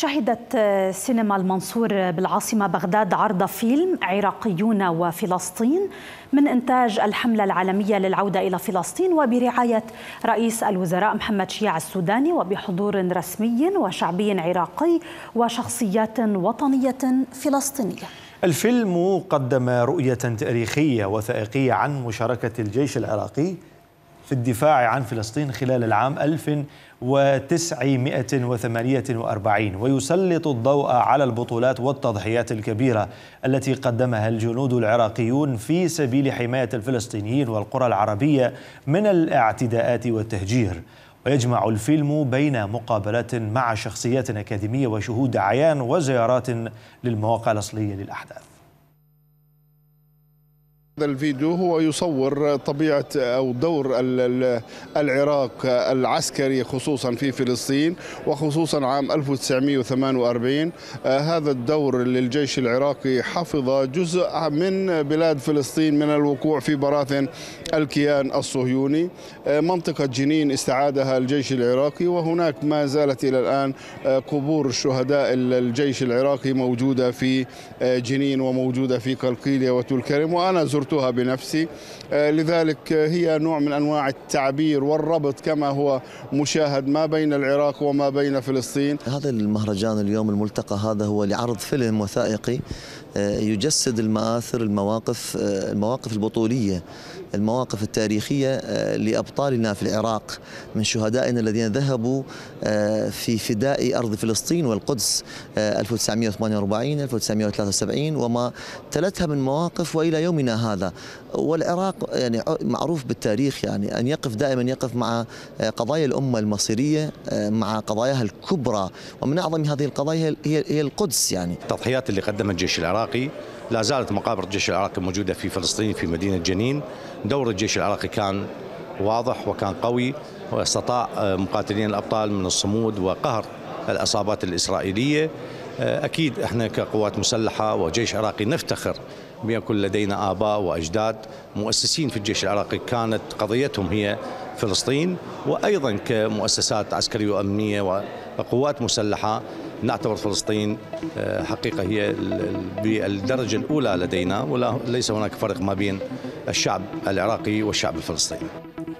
شهدت سينما المنصور بالعاصمة بغداد عرض فيلم عراقيون وفلسطين من إنتاج الحملة العالمية للعودة إلى فلسطين وبرعاية رئيس الوزراء محمد شيع السوداني وبحضور رسمي وشعبي عراقي وشخصيات وطنية فلسطينية. الفيلم قدم رؤية تاريخية وثائقية عن مشاركة الجيش العراقي في الدفاع عن فلسطين خلال العام 1948 ويسلط الضوء على البطولات والتضحيات الكبيرة التي قدمها الجنود العراقيون في سبيل حماية الفلسطينيين والقرى العربية من الاعتداءات والتهجير. ويجمع الفيلم بين مقابلات مع شخصيات أكاديمية وشهود عيان وزيارات للمواقع الأصلية للأحداث. هذا الفيديو هو يصور طبيعة أو دور العراق العسكري خصوصا في فلسطين وخصوصا عام 1948 هذا الدور للجيش العراقي حفظ جزء من بلاد فلسطين من الوقوع في براثن الكيان الصهيوني. منطقة جنين استعادها الجيش العراقي وهناك ما زالت إلى الآن قبور شهداء الجيش العراقي موجودة في جنين وموجودة في قلقيلية وتلكرم وأنا زرت زرتها بنفسي. لذلك هي نوع من أنواع التعبير والربط كما هو مشاهد ما بين العراق وما بين فلسطين. هذا المهرجان اليوم الملتقى هذا هو لعرض فيلم وثائقي يجسد المآثر المواقف المواقف البطولية المواقف التاريخية لأبطالنا في العراق من شهدائنا الذين ذهبوا في فداء أرض فلسطين والقدس 1948 1973 وما تلتها من مواقف وإلى يومنا هذا. والعراق يعني معروف بالتاريخ يعني أن يقف دائما يقف مع قضايا الأمة المصيرية مع قضاياها الكبرى. ومن أعظم هذه القضايا هي القدس يعني. التضحيات اللي قدمها الجيش العراقي لا زالت مقابر الجيش العراقي موجودة في فلسطين في مدينة جنين. دور الجيش العراقي كان واضح وكان قوي واستطاع مقاتلين الأبطال من الصمود وقهر العصابات الإسرائيلية. أكيد إحنا كقوات مسلحة وجيش عراقي نفتخر بأن يكون لدينا آباء وأجداد مؤسسين في الجيش العراقي. كانت قضيتهم هي فلسطين وأيضا كمؤسسات عسكرية وأمنية وقوات مسلحة. نعتبر فلسطين حقيقة هي بالدرجة الأولى لدينا وليس هناك فرق ما بين الشعب العراقي والشعب الفلسطيني.